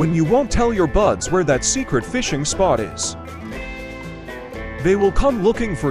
when you won't tell your buds where that secret fishing spot is. They will come looking for